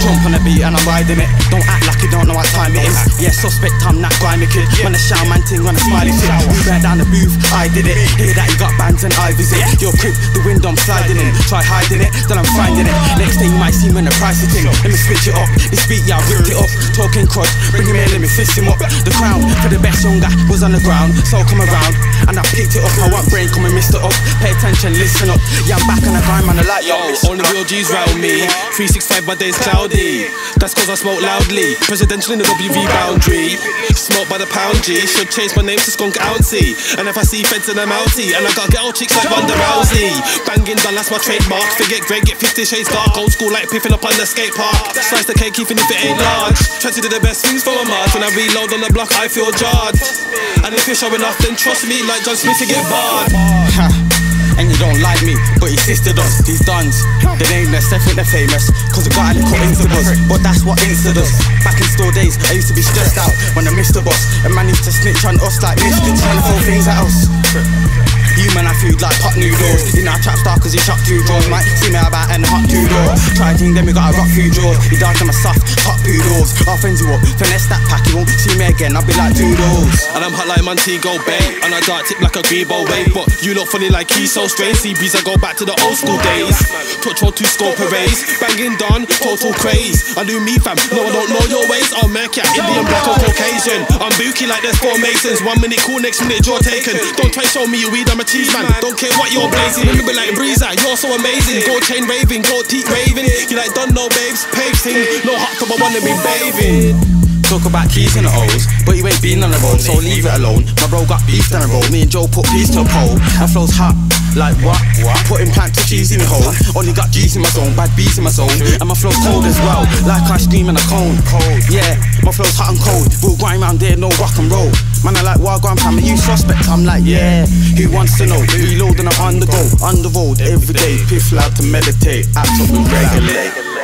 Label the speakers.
Speaker 1: Jump on the beat and I'm riding it. Don't act like you don't. Yeah, suspect I'm that grimy kid. When I shout man ting, when I smiley shit. We went down the booth, I did it. Hear that you got bands and I visit. Your crib, the wind I'm sliding in. Try hiding it, then I'm finding it. Next day you might see when the price is ting. Let me switch it up. This beat, yeah, I ripped it up. Talking crud, bring him in, let me fist him up. The crown for the best young guy was on the ground, so come around. And I picked it up, I want brain, come and it up. Pay attention, listen up. Yeah, I'm back on the grind, man, I like yo.
Speaker 2: Only real G's round me. 365, my day's cloudy. That's cause I smoke loudly. Presidential in the WV boundary. Smoke by the pound G. Should change my name to Skunk Ouncy. And if I see feds in I'm. And I got girl chicks like Ronda Rousey. Banging done, that's my trademark. Forget great, get 50 shades dark. Old school like piffing up on the skate park. Slice the cake even if it ain't large. Try to do the best things for a march. When I reload on the block, I feel jarred. And if you're showing off, then trust me, like John Smith, you get barred.
Speaker 1: And you don't like me, but your sister does. These duns, they nameless, they think they're famous. Cause they got a little Insta buzz. But that's what Insta does. Back in store days, I used to be stressed out when I missed the bus. And man used to snitch on us like trying to throw things at us. You man, I food like pot noodles. You know, I trap star cause he shot two drawers. Might see me about and hot two doors. Try thing, then we got a rock few drawers. He died to my soft, hot poodles. I'll friends you up, finesse that pack, you won't see me again. I'll be like doodles.
Speaker 2: And I'm hot like Montego Bay. And I dark tip like a Grebo wave. But you look funny like he's so strange. CBs, I go back to the old school days. Touch roll two score parades. Banging done, total craze. I do me fam, no, I don't know your ways. I'm Mercat, Indian, black or Caucasian. I'm booky like there's four Masons. One minute cool, next minute jaw taken. Don't try show me you weed, I'm a man. Don't care what you're blazing. Let me be like Breeza, you're so amazing. Gold chain raving, gold teeth raving. You like done no babes, pave thing. No hot tub, I wanna be bathing.
Speaker 1: Talk about keys in the O's, but you ain't been on the road, so leave it alone. My bro got beef down the road, me and Joe put peace to a pole. And flows hot, like what? Putting plant cheese in the hole. Only got G's in my zone, bad bees in my zone. And my flow's cold as well, like ice cream in a cone. Yeah, my flow's hot and cold. We'll grind round there, no rock and roll. Man, I like wild ground fam, you suspect? I'm like, yeah. Who wants to know? Reload and I'm on the go, on the road every day. Piff loud to meditate, act up and regulate.